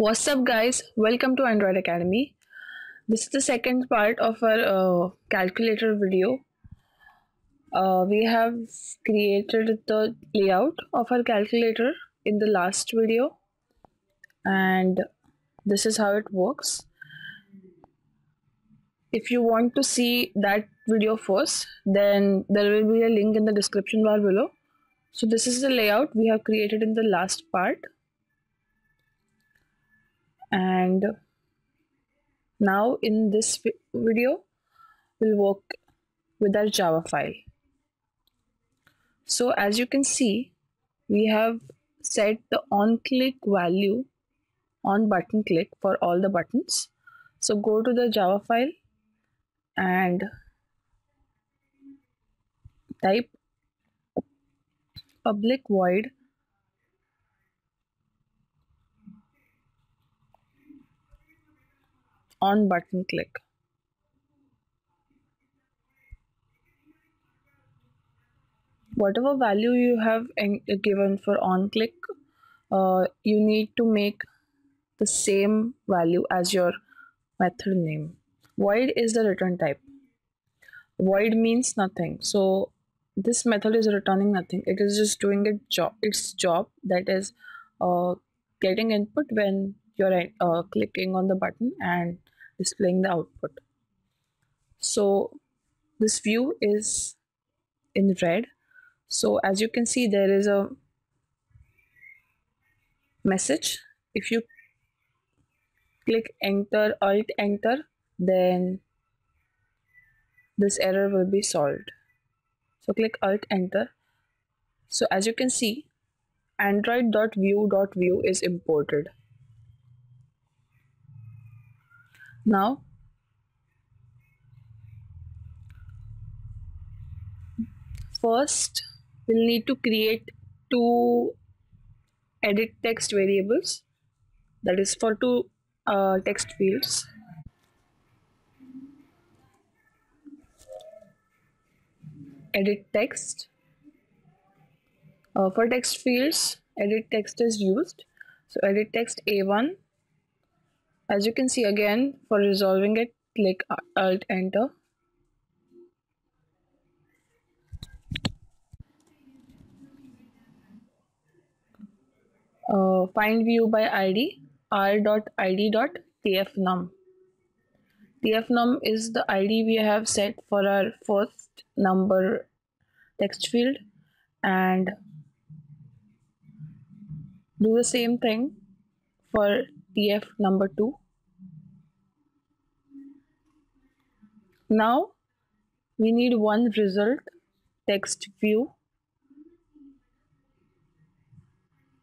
What's up guys? Welcome to Android Academy. This is the second part of our uh, calculator video. Uh, we have created the layout of our calculator in the last video and this is how it works. If you want to see that video first then there will be a link in the description bar below. So this is the layout we have created in the last part and now in this video we'll work with our java file. So as you can see we have set the on click value on button click for all the buttons. So go to the java file and type public void on button click. Whatever value you have given for on click, uh, you need to make the same value as your method name. Void is the return type. Void means nothing. So this method is returning nothing. It is just doing its job. Its job that is uh, getting input when you're uh, clicking on the button and displaying the output. So this view is in red. So as you can see, there is a message. If you click enter, alt enter, then this error will be solved. So click alt enter. So as you can see, android.view.view is imported. Now first we'll need to create two edit text variables. That is for two uh, text fields. Edit text. Uh, for text fields edit text is used. So edit text a1 as you can see again for resolving it click alt enter. Uh, find view by id r.id.tfnum tfnum is the id we have set for our first number text field and do the same thing for tf number 2 now we need one result text view.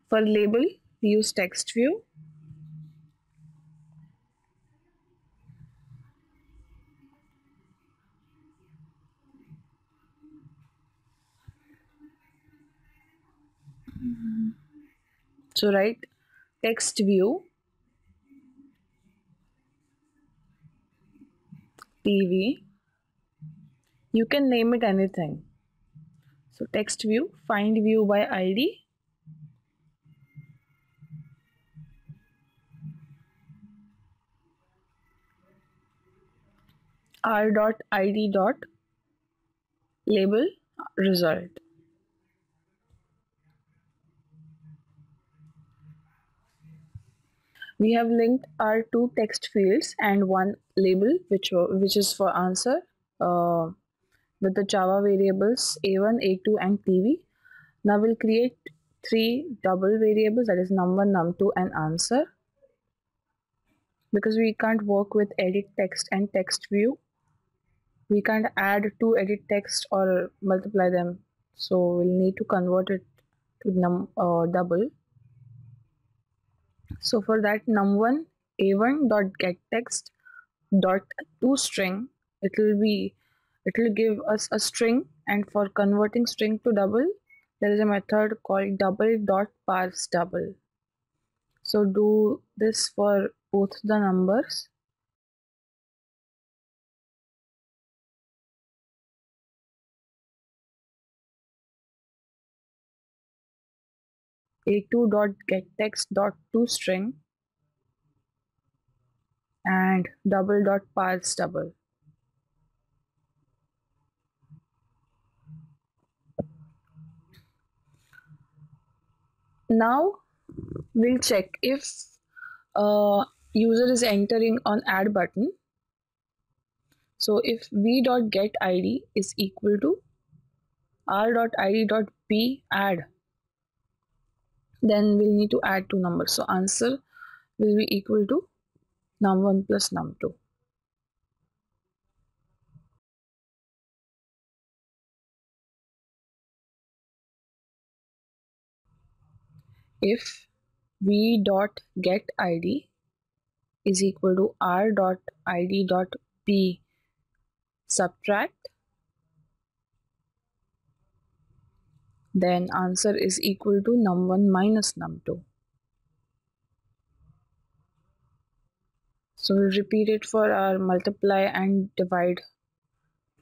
For label we use text view. So write text view TV. You can name it anything. So text view, find view by ID. r dot id dot label result we have linked our two text fields and one label which which is for answer uh, with the java variables a1 a2 and tv now we'll create three double variables that is num1 num2 and answer. Because we can't work with edit text and text view we can't add two edit text or multiply them. So we'll need to convert it to num uh, double so for that num1 a1 dot get text dot to string. It will be it will give us a string. And for converting string to double there is a method called double dot parse double. So do this for both the numbers a2 dot get text dot to string and double dot parse double. Now we'll check if a user is entering on add button. So if v dot get id is equal to r dot id dot b add then we'll need to add two numbers. So answer will be equal to num1 plus num2 if v dot get id is equal to r dot id dot b subtract then answer is equal to num1 minus num2 so we'll repeat it for our multiply and divide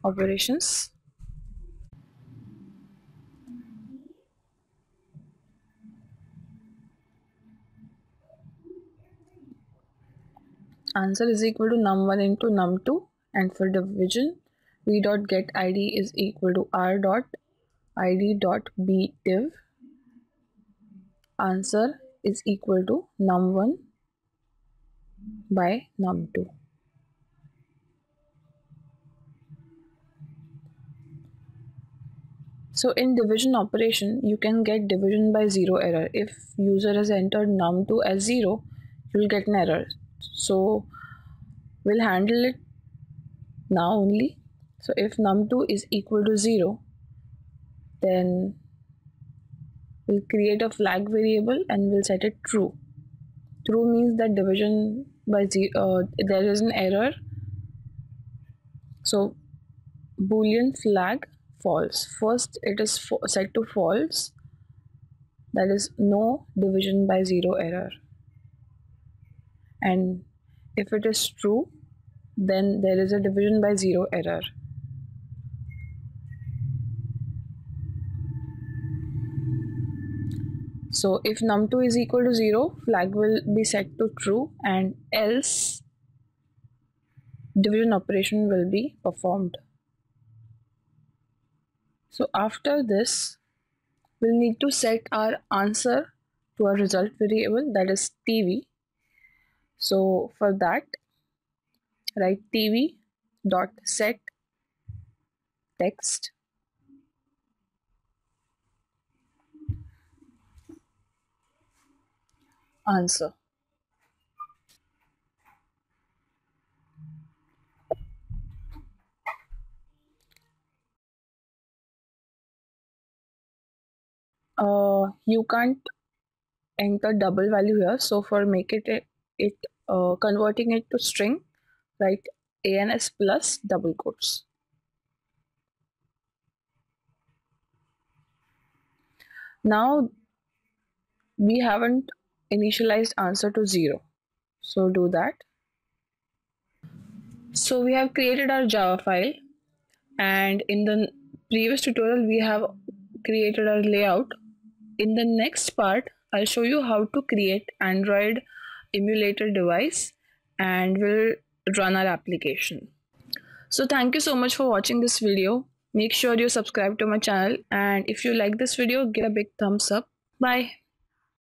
operations. Answer is equal to num1 into num2 and for division v dot get id is equal to r dot id dot b div. Answer is equal to num1 by num2 So in division operation, you can get division by zero error. If user has entered num2 as zero, you will get an error. So we'll handle it now only. So if num2 is equal to 0 then we'll create a flag variable and we'll set it true. True means that division by zero uh, there is an error. So boolean flag false. First it is set to false. That is no division by zero error. And if it is true then there is a division by zero error so if num2 is equal to 0 flag will be set to true and else division operation will be performed. So after this we'll need to set our answer to a result variable that is tv so for that write tv dot set text answer uh, you can't enter double value here. So for make it it uh, converting it to string write ans plus double quotes. Now we haven't initialized answer to zero so do that so we have created our java file and in the previous tutorial we have created our layout in the next part i'll show you how to create android emulator device and we'll run our application. So thank you so much for watching this video. Make sure you subscribe to my channel and if you like this video, give a big thumbs up. Bye.